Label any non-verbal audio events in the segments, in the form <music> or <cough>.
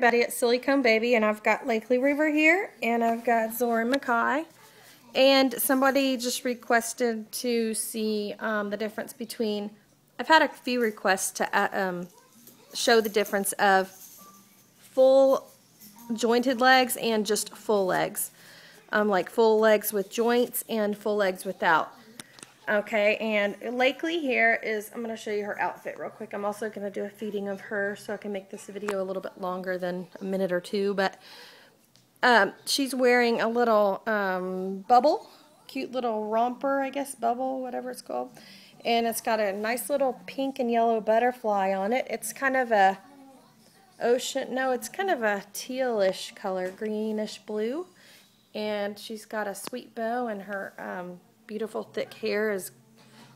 Betty at SillyConeBaby, and I've got Lakely River here, and I've got Zorin Mackay. And somebody just requested to see um, the difference between, I've had a few requests to uh, um, show the difference of full jointed legs and just full legs. Um, like full legs with joints and full legs without. Okay, and Lakely here is, I'm going to show you her outfit real quick. I'm also going to do a feeding of her so I can make this video a little bit longer than a minute or two. But um, she's wearing a little um, bubble, cute little romper, I guess, bubble, whatever it's called. And it's got a nice little pink and yellow butterfly on it. It's kind of a ocean, no, it's kind of a tealish color, greenish blue. And she's got a sweet bow and her um, beautiful thick hair is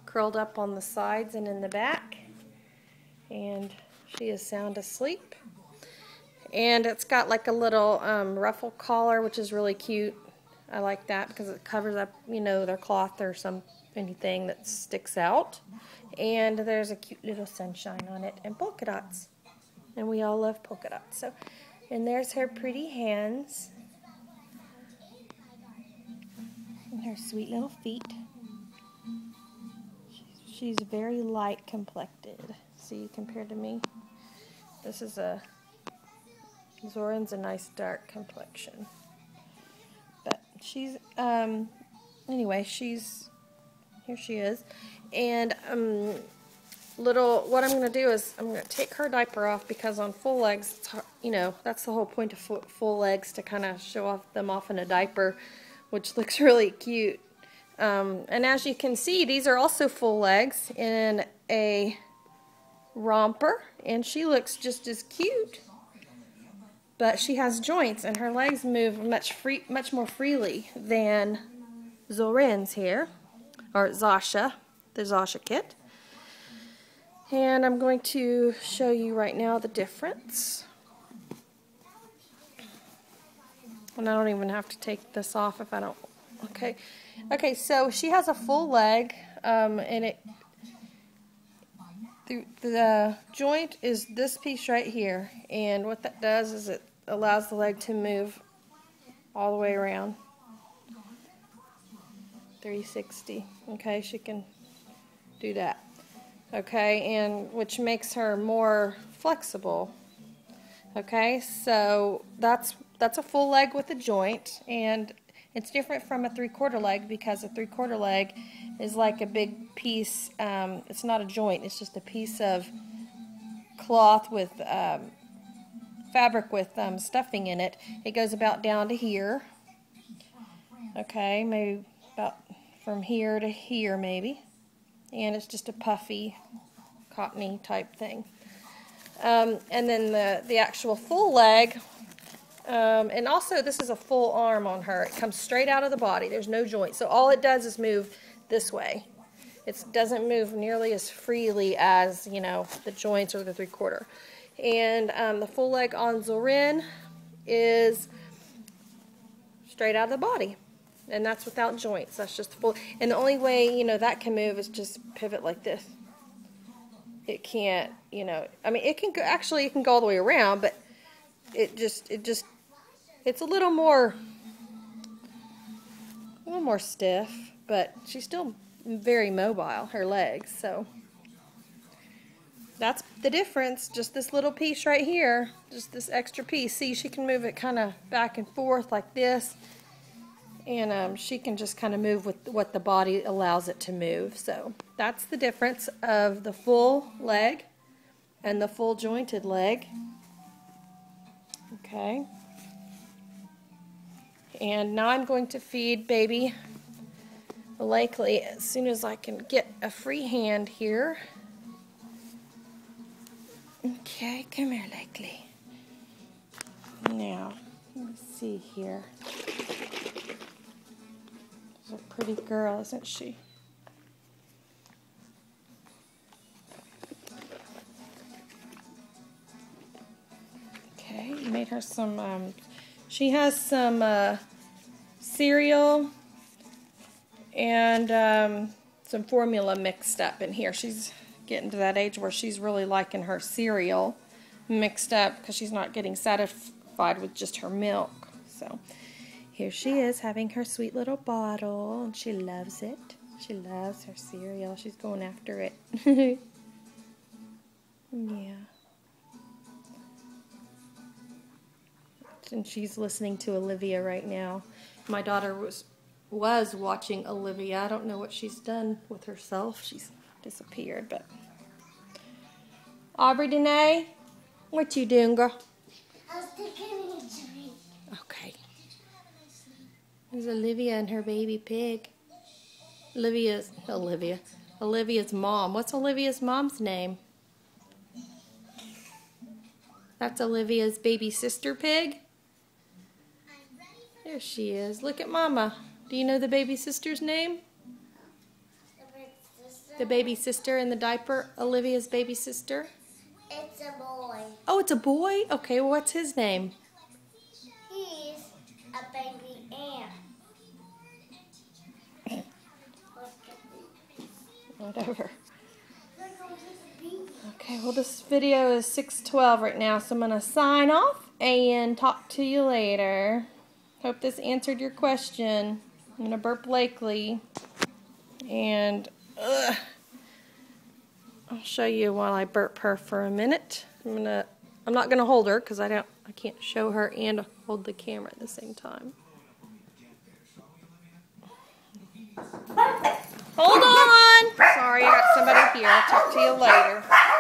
curled up on the sides and in the back. And she is sound asleep. And it's got like a little um, ruffle collar, which is really cute. I like that because it covers up, you know, their cloth or some anything that sticks out. And there's a cute little sunshine on it and polka dots. And we all love polka dots. So, and there's her pretty hands. Her sweet little feet. She's very light complected. See, compared to me, this is a Zorin's a nice dark complexion. But she's um anyway, she's here she is. And um little what I'm going to do is I'm going to take her diaper off because on full legs, you know, that's the whole point of full legs to kind of show off them off in a diaper which looks <laughs> really cute. Um, and as you can see, these are also full legs in a romper, and she looks just as cute. But she has joints, and her legs move much free, much more freely than Zorin's here, or Zasha, the Zasha kit. And I'm going to show you right now the difference. And I don't even have to take this off if I don't. Okay. Okay, so she has a full leg, um, and it the, the joint is this piece right here, and what that does is it allows the leg to move all the way around. 360. Okay, she can do that. Okay, and which makes her more flexible. Okay, so that's that's a full leg with a joint, and it's different from a three-quarter leg because a three-quarter leg is like a big piece. Um, it's not a joint; it's just a piece of cloth with um, fabric with um, stuffing in it. It goes about down to here. Okay, maybe about from here to here, maybe, and it's just a puffy, cottony type thing. Um, and then the the actual full leg um, and also, this is a full arm on her. It comes straight out of the body. There's no joint. So all it does is move this way. It doesn't move nearly as freely as, you know, the joints or the three-quarter. And um, the full leg on Zorin is straight out of the body. And that's without joints. That's just full. And the only way, you know, that can move is just pivot like this. It can't, you know, I mean, it can go, actually, it can go all the way around, but it just, it just it's a little more, a little more stiff, but she's still very mobile, her legs, so that's the difference. Just this little piece right here, just this extra piece. See, she can move it kind of back and forth like this, and um, she can just kind of move with what the body allows it to move. So that's the difference of the full leg and the full jointed leg. Okay. And now I'm going to feed baby Lakely as soon as I can get a free hand here. Okay, come here, Lakely. Now, let's see here. She's a pretty girl, isn't she? Her some, um, she has some uh, cereal and um, some formula mixed up in here. She's getting to that age where she's really liking her cereal. mixed up because she's not getting satisfied with just her milk. So here she is having her sweet little bottle and she loves it. She loves her cereal. She's going after it. <laughs> yeah. And she's listening to Olivia right now. My daughter was was watching Olivia. I don't know what she's done with herself. She's disappeared, but Aubrey Danae, what you doing, girl? I was taking a drink. Okay. There's Olivia and her baby pig. Olivia's Olivia. Olivia's mom. What's Olivia's mom's name? That's Olivia's baby sister pig. There she is. Look at Mama. Do you know the baby sister's name? The big sister. The baby sister in the diaper, Olivia's baby sister. It's a boy. Oh, it's a boy? Okay, well, what's his name? He's a baby ant. Whatever. Look at this baby. Okay, well, this video is 612 right now, so I'm going to sign off and talk to you later. Hope this answered your question. I'm going to burp Lakely. And ugh, I'll show you while I burp her for a minute. I'm going to I'm not going to hold her cuz I don't I can't show her and hold the camera at the same time. Hold on. Sorry, I got somebody here. I'll talk to you later.